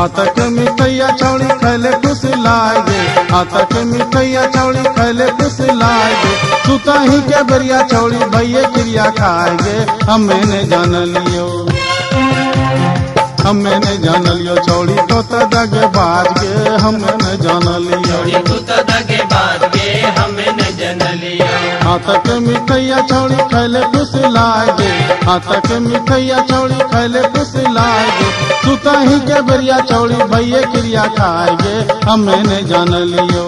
हाथक मिठैया चौड़ी खैले खुश लागे आतक मिठैया चौड़ी खैले खुश लागे। सुता ही के बरिया चौड़ी भैये क्रिया खाएगे। हमें जान लियो। हमें ने जान लियो चौड़ी तो तक बाज गे हमें ने जान लियो। हाथक मिठैया छौड़ी खैले खुश लागे, हाथक मिठैया छौड़ी खैले खुश लागे। सुता ही के बरिया छौड़ी भैये क्रिया खाएगे। हमें ने जान लियो।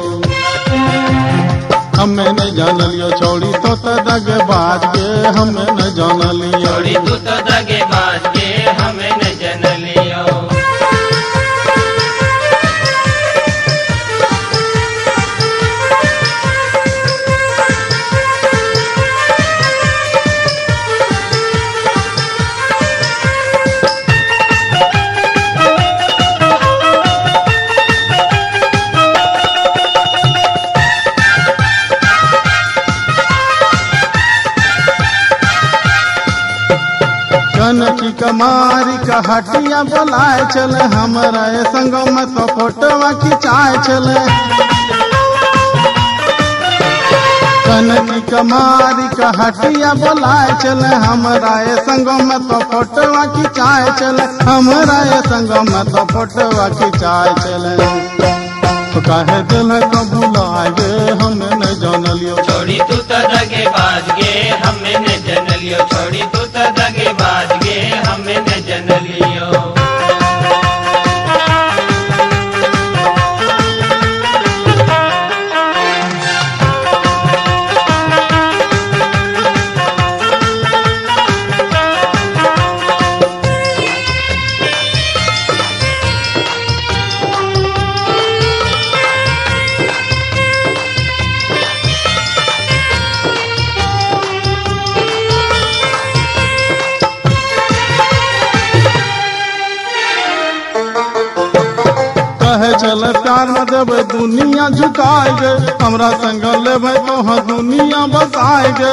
हमें ने जान लियो छौड़ी तो तक बाज गे हमें ने जान लियो। छोड़ी तो दगे बाद कनकी कमारी का हटिया बोलाए चले हमारा संग में तो फोटोवा खिंचाए चले कनकी कमारी का हटिया बोलाए चले हमारा संग में तो फोटोवा खिंचाए चले हमारा संग में तो फोटोवा खिंचाए चले तो काहे दिल तो भुलाए हमें न जान लियो। छोड़ी तू तो दगे बाद गे, हमें न जन लियो। छोड़ी तू तो दगे चल प्यार में देवे दुनिया झुकाए गे हमरा संग लेवे तो हाँ दुनिया बसाए गे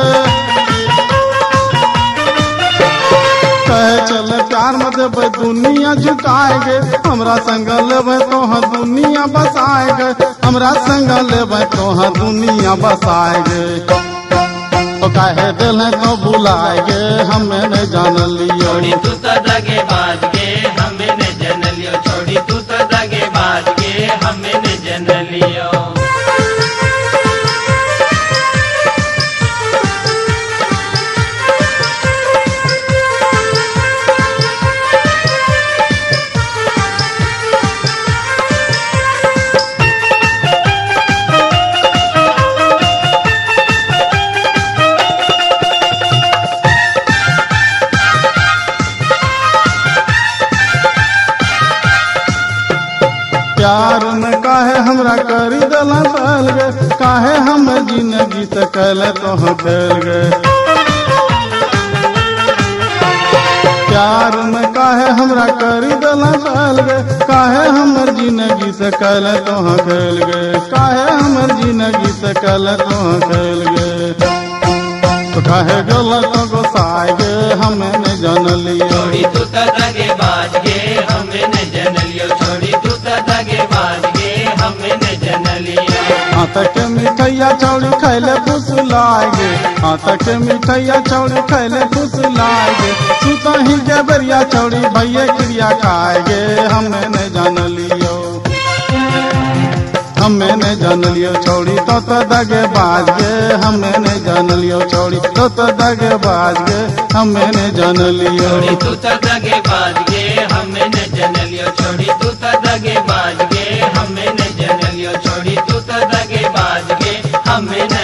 कहे चल प्यार में देवे दुनिया झुकाए गे हमरा संग लेवे तो हाँ दुनिया बसाए गे हमरा संग लेवे तो हाँ दुनिया बसाए गे तो काहे दिल तो बुलाए गे हमें नहीं जान लियो। तू तो दगे बाद प्यार में काहे हमरा करी दिला फैल गए काहे हम ज़िंदगी से कल तो फैल गए प्यार में काहे हमरा करी दिला फैल गए काहे हमर ज़िंदगी से कल तो फैल गए काहे हमर ज़िंदगी से कल तो फैल गए तो काहे गल तो गोसाए गे? हमें नहीं जान लियो हाथक मिठैया चौड़ी खैले खुश लागे। हाथक मिठैया चौड़ी खैले खुश लागे। सुतही के बेरिया चौड़ी भैये क्रिया खाएगे। हमें नहीं जान लियो। हमें नहीं जान लियो छौड़ी तो तो दगे बाज गे हमें नहीं जान लियो छौड़ी तो तो दगे बाज गे हमें नहीं जान लियो। तू तो दगे दगे